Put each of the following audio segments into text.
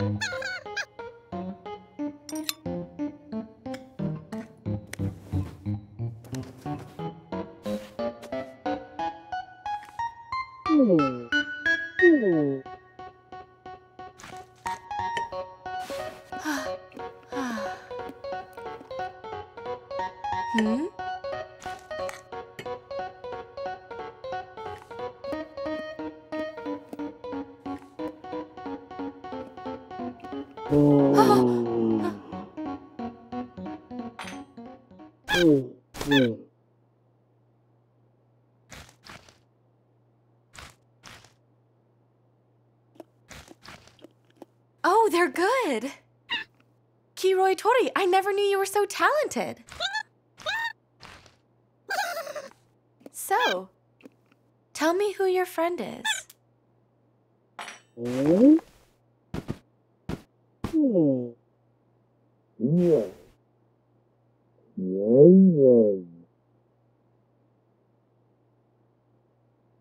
Bye. 응? 오. 오. 오. Oh, they're good. Kiiroitori, I never knew you were so talented. So, tell me who your friend is.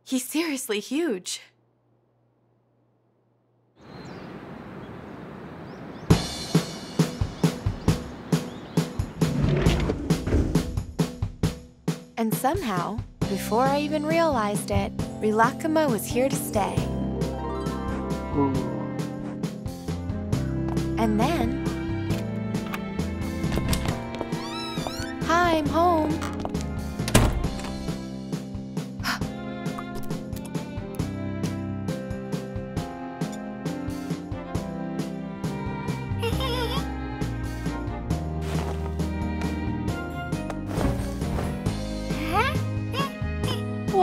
He's seriously huge. Somehow, before I even realized it, Rilakkuma was here to stay. And then... Hi, I'm home.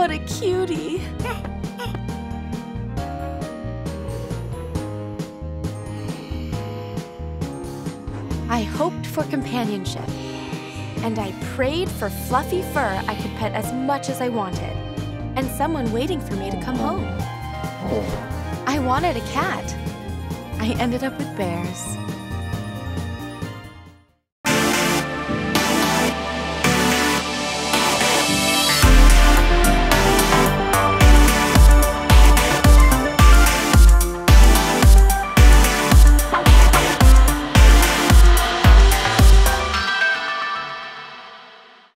What a cutie. I hoped for companionship, and I prayed for fluffy fur I could pet as much as I wanted, and someone waiting for me to come home. Oh. I wanted a cat. I ended up with bears.